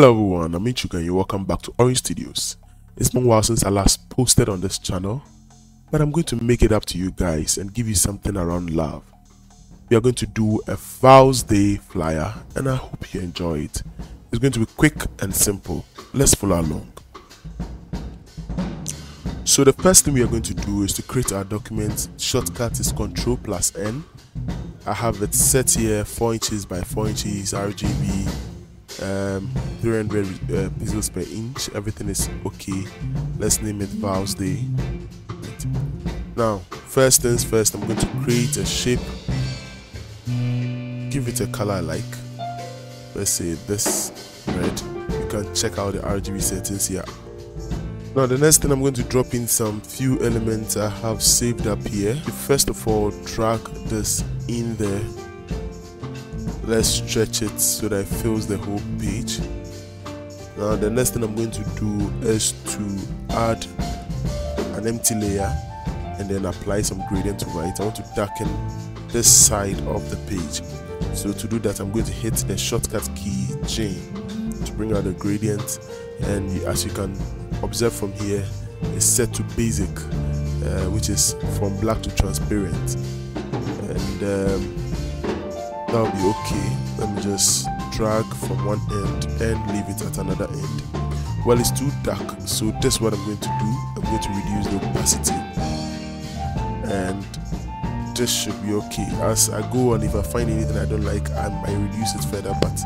Hello everyone, I'm Ichuka and you're welcome back to Awrange Studios. It's been a while since I last posted on this channel, but I'm going to make it up to you guys and give you something around love. We are going to do a Vals Day flyer and I hope you enjoy it. It's going to be quick and simple. Let's follow along. So the first thing we are going to do is to create our document. Shortcut is Control plus N. I have it set here 4 inches by 4 inches RGB um, 300 uh, pixels per inch. Everything is okay. Let's name it vals day. Now first things first i'm going to create a shape. Give it a color I like. Let's say this red. You can check out the rgb settings here. Now the next thing i'm going to drop in some few elements i have saved up here. First of all drag this in there let's stretch it so that it fills the whole page. Now the next thing i'm going to do is to add an empty layer and then apply some gradient over it. I want to darken this side of the page. So to do that i'm going to hit the shortcut key J to bring out the gradient. And as you can observe from here it's set to basic uh, which is from black to transparent. And um, that'll be okay. Let me just drag from one end and leave it at another end. Well it's too dark so that's what i'm going to do. I'm going to reduce the opacity. And this should be okay. As i go on if i find anything i don't like i might reduce it further. But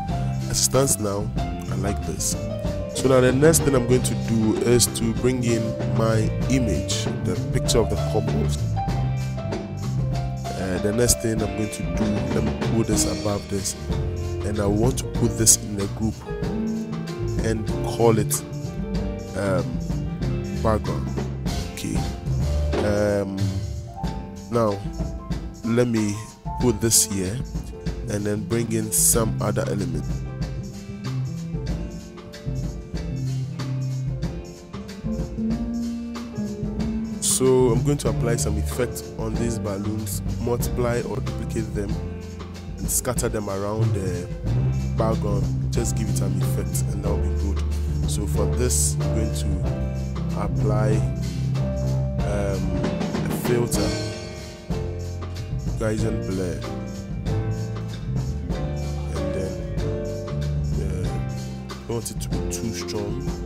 as it stands now i like this. So now the next thing i'm going to do is to bring in my image the picture of the couple the next thing I'm going to do, let me put this above this, and I want to put this in a group and call it um, background. Okay. Um, now, let me put this here and then bring in some other element. So I'm going to apply some effect on these balloons multiply or duplicate them and scatter them around the background. Just give it an effect and that will be good. So for this I'm going to apply um, a filter. Gaussian blur. And then uh, don't want it to be too strong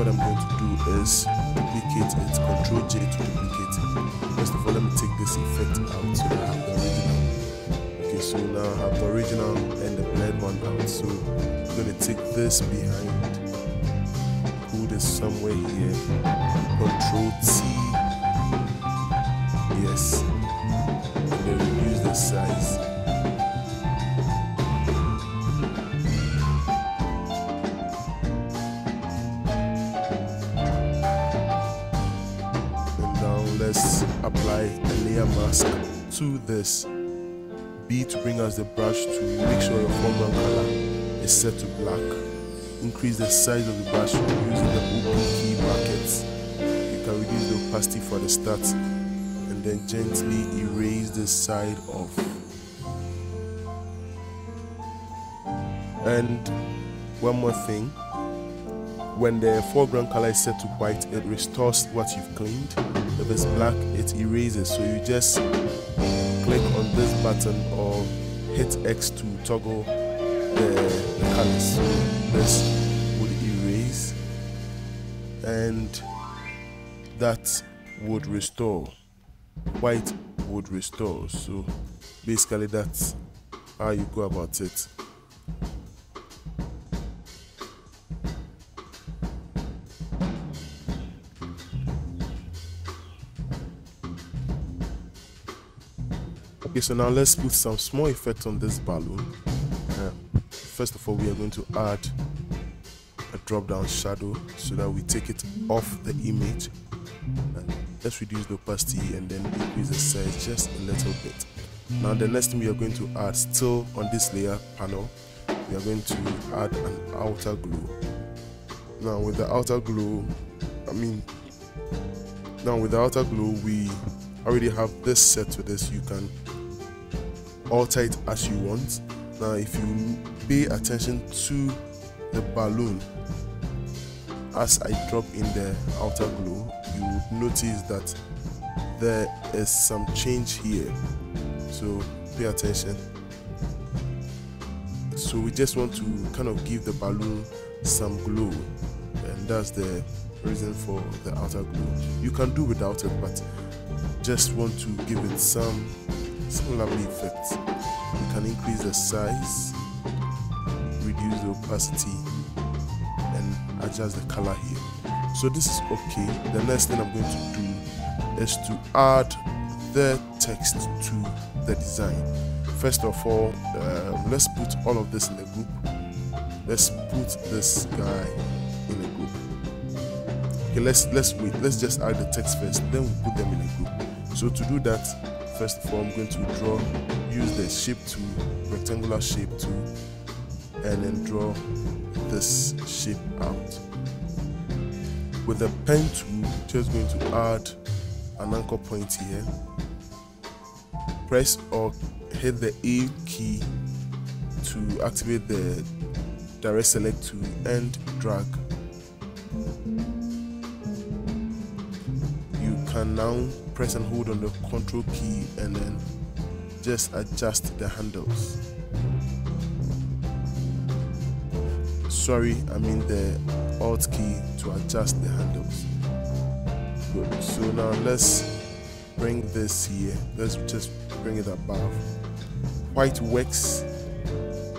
what I'm going to do is duplicate it, Control J to duplicate it. First of all, let me take this effect out so that I have the original. Okay, so now I have the original and the blend one out. So I'm going to take this behind, put this somewhere here, Control T, B to bring us the brush to make sure your foreground color is set to black. Increase the size of the brush using the open key brackets. You can reduce the opacity for the start and then gently erase the side off. And one more thing. When the foreground color is set to white it restores what you've cleaned. If it's black it erases. So you just click on this button or hit X to toggle the, the colors. This would erase and that would restore. White would restore. So basically that's how you go about it okay so now let's put some small effect on this balloon. Uh, first of all we are going to add a drop down shadow so that we take it off the image. Uh, let's reduce the opacity and then increase the size just a little bit. Now the next thing we are going to add still on this layer panel we are going to add an outer glow. Now with the outer glow i mean now with the outer glow we already have this set to this. You can alter it as you want. Now if you pay attention to the balloon as I drop in the outer glow you would notice that there is some change here. So pay attention. So we just want to kind of give the balloon some glow and that's the reason for the outer glow. You can do without it but just want to give it some some effects you can increase the size reduce the opacity and adjust the color here. So this is okay. The next thing i'm going to do is to add the text to the design. First of all um, let's put all of this in a group. Let's put this guy in a group. Okay let's let's wait. Let's just add the text first then we'll put them in a group. So to do that first of all i'm going to draw use the shape tool rectangular shape tool and then draw this shape out. With the pen tool just going to add an anchor point here. Press or hit the a key to activate the direct select tool and drag. You can now press and hold on the control key and then just adjust the handles. Sorry I mean the alt key to adjust the handles. Good. So now let's bring this here. Let's just bring it above. White works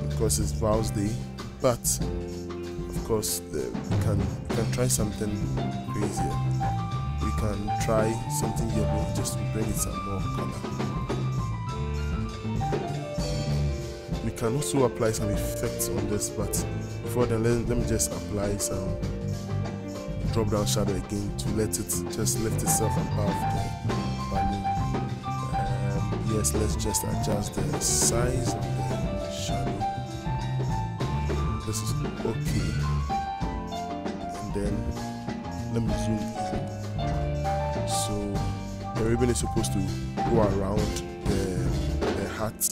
because it's Vals Day but of course the, we can we can try something crazier can try something yellow just to bring it some more color we can also apply some effects on this but before then let, let me just apply some drop down shadow again to let it just lift itself above the balloon. Um, yes let's just adjust the size of the shadow. This is okay. And then let me zoom in ribbon is supposed to go around the, the hat.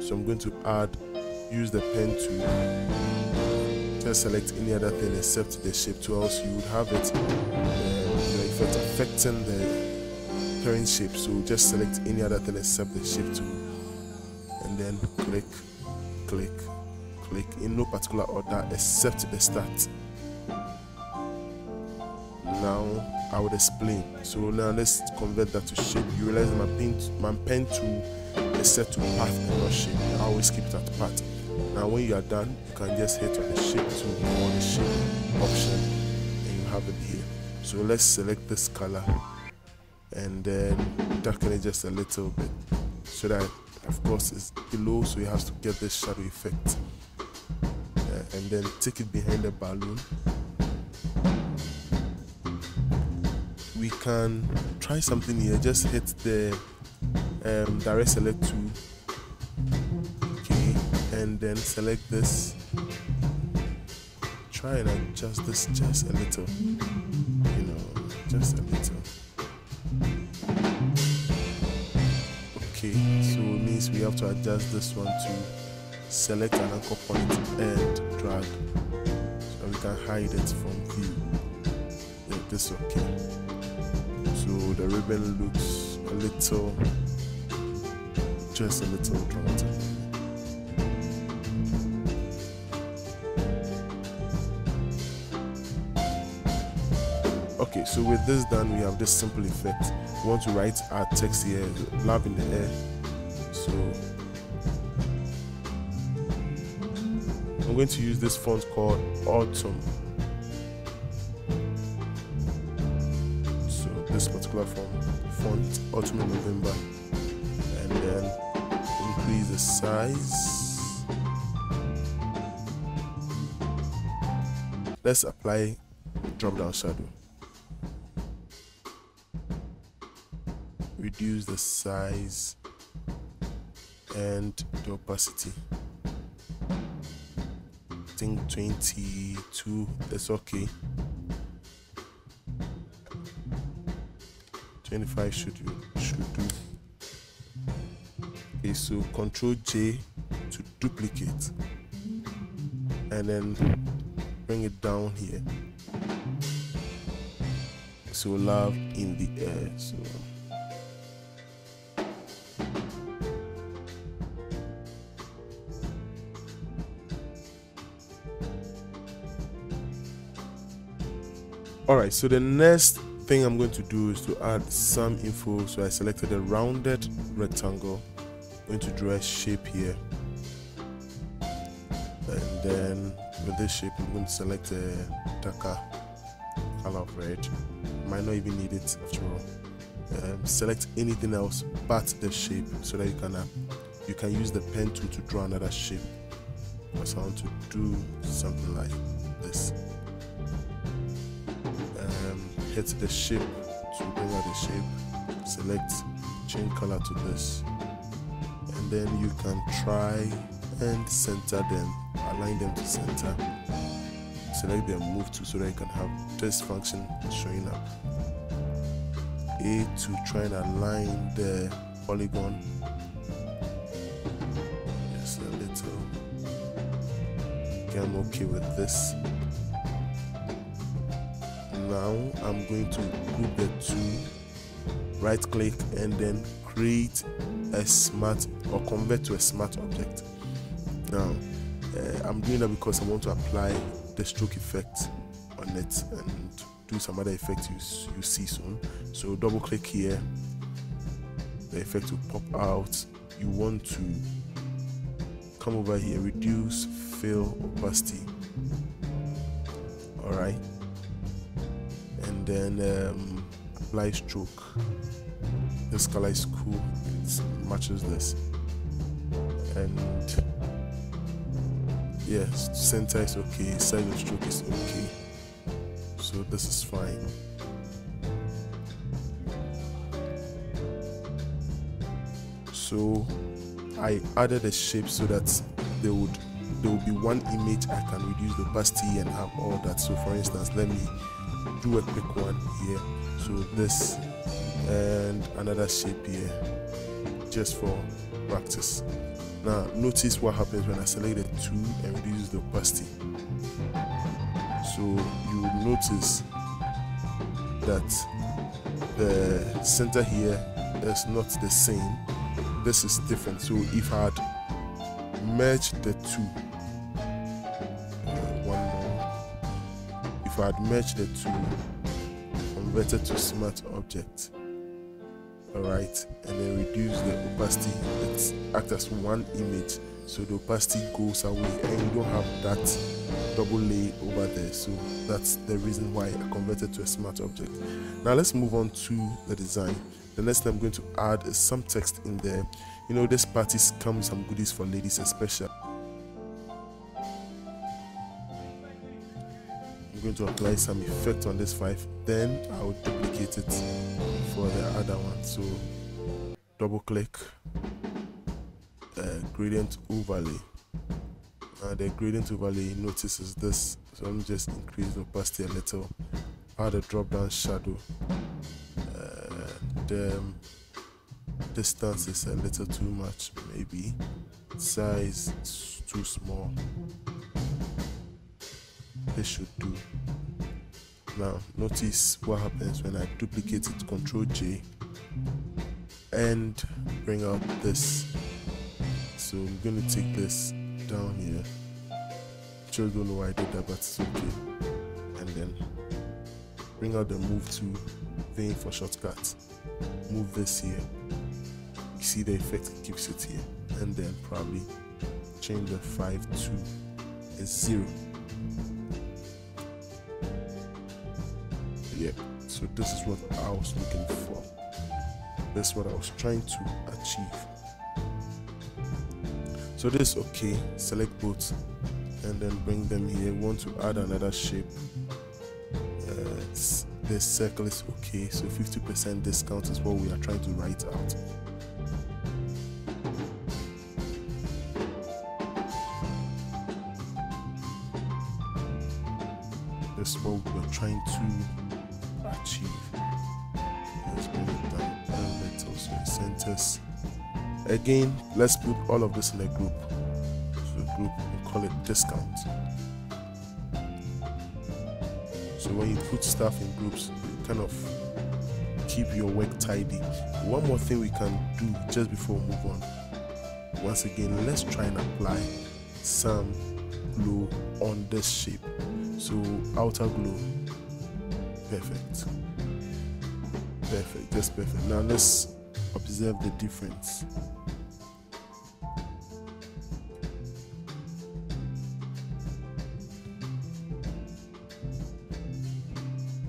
So I'm going to add use the pen to just select any other thing except the shape tool else you would have it uh, if it's affecting the parent shape. So just select any other thing except the shape tool and then click click click. In no particular order except the start. Now I would explain. So now let's convert that to shape. You realize my pen my pen tool is set to path and not shape. I always keep it at path. Now when you are done you can just hit on the shape tool or the shape option and you have it here. So let's select this color and then darken it just a little bit so that of course it's below so it has to get this shadow effect. Uh, and then take it behind the balloon we can try something here. Just hit the um, direct select tool. Okay and then select this. Try and adjust this just a little. You know just a little. Okay so it means we have to adjust this one to select an anchor point and drag. So we can hide it from view. Yeah, this okay so the ribbon looks a little just a little dramatic okay so with this done we have this simple effect. We want to write our text here love in the air. So I'm going to use this font called autumn font font autumn November. And then increase the size. Let's apply drop down shadow. Reduce the size and the opacity. I think 22 that's okay 25 should do should do okay so control j to duplicate and then bring it down here. So love in the air so. All right so the next thing i'm going to do is to add some info. So i selected a rounded rectangle. I'm going to draw a shape here. And then with this shape i'm going to select a darker color of red. Might not even need it after all. Um, select anything else but the shape so that you can uh, you can use the pen tool to draw another shape. Because I want to do something like this hit the shape to bring out the shape. Select change color to this. And then you can try and center them. Align them to center. Select them move tool so that you can have this function showing up. A to try and align the polygon. Just a little. Okay i'm okay with this now i'm going to group the two right click and then create a smart or convert to a smart object. Now uh, i'm doing that because i want to apply the stroke effect on it and do some other effects you, you see soon. So double click here. The effect will pop out. You want to come over here reduce fill opacity. All right then um, apply stroke this color is cool it matches this. And yes center is okay side stroke is okay. So this is fine. So I added a shape so that there would there will be one image I can reduce the opacity and have all that. So for instance let me do a quick one here. So this and another shape here just for practice. Now notice what happens when I select the two and reduce the opacity. So you notice that the center here is not the same. This is different. So if I had merged the two I had merged the two converted to smart object alright and then reduce the opacity. It acts as one image so the opacity goes away and you don't have that double lay over there. So that's the reason why I converted to a smart object. Now let's move on to the design. The next thing I'm going to add is some text in there. You know this parties come with some goodies for ladies especially I'm going to apply some effect on this 5 then I'll duplicate it for the other one. So double click uh, gradient overlay. Uh, the gradient overlay notices this. So me just increase the opacity a little add a drop down shadow uh, the distance is a little too much maybe size too small should do. Now notice what happens when I duplicate it control J and bring out this. So I'm going to take this down here. Just don't know why I did that but it's okay. And then bring out the move to vein for shortcut. Move this here. You see the effect it gives it here. And then probably change the 5 to a 0 so this is what I was looking for. This is what I was trying to achieve. So this okay select both and then bring them here. Want to add another shape. Uh, this circle is okay so 50% discount is what we are trying to write out. This is what we're trying to centers again let's put all of this in a group So group and call it discount. So when you put stuff in groups, you kind of keep your work tidy. One more thing we can do just before we move on. Once again, let's try and apply some glue on this shape. So outer glue, perfect, perfect, just perfect. Now let's observe the difference.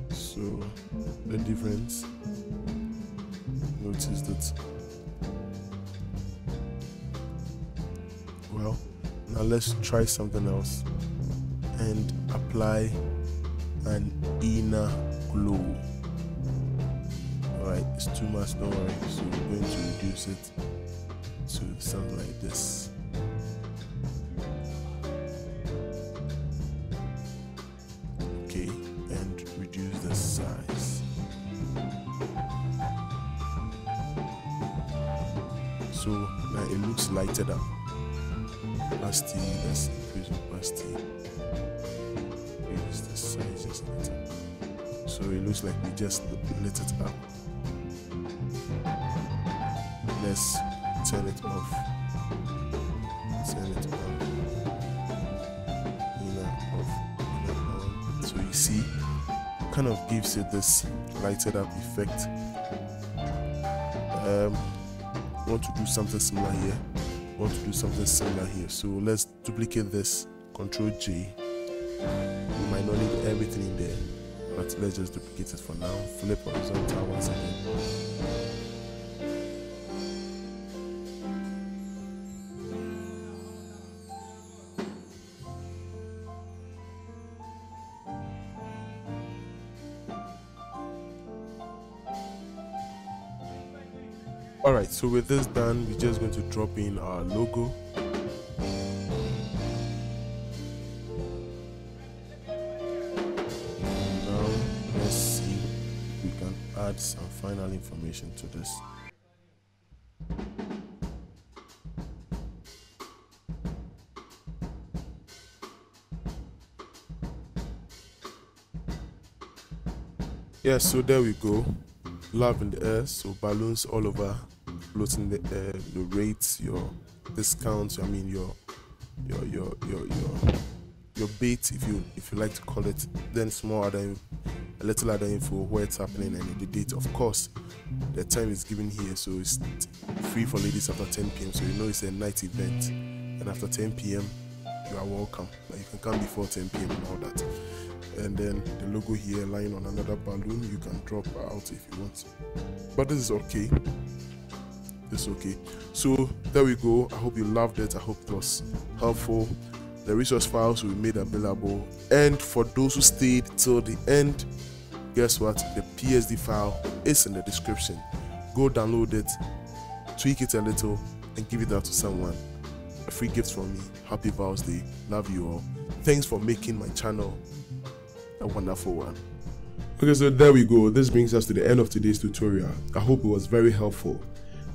So the difference notice that well now let's try something else and apply an inner glow don't worry so we're going to reduce it to something like this. Okay and reduce the size. So now it looks lighted up opacity let's increase opacity increase the size little. So it looks like we just lit it up let's turn it off. Turn it on inner off. Inner on so you see kind of gives it this lighted up effect. Um want to do something similar here. Want to do something similar here. So let's duplicate this. Control j. We might not need everything in there but let's just duplicate it for now. Flip horizontal once again all right so with this done we're just going to drop in our logo. Now let's see we can add some final information to this. Yeah so there we go love in the air so balloons all over floating the air the rates your discounts i mean your your your your your your bait if you if you like to call it then small other a little other info where it's happening and the date. Of course the time is given here so it's free for ladies after 10 p.m so you know it's a night event. And after 10 p.m you are welcome. But you can come before 10 p.m and all that. And then the logo here lying on another balloon you can drop out if you want. But this is okay. It's okay. So there we go. I hope you loved it. I hope it was helpful. The resource files will be made available. And for those who stayed till the end guess what? The psd file is in the description. Go download it tweak it a little and give it out to someone a free gift from me happy vals day love you all thanks for making my channel a wonderful one. Okay, so there we go. This brings us to the end of today's tutorial. I hope it was very helpful.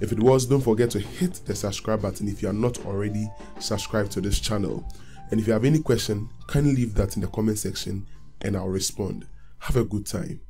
If it was, don't forget to hit the subscribe button if you are not already subscribed to this channel. And if you have any question, kindly leave that in the comment section and I'll respond. Have a good time.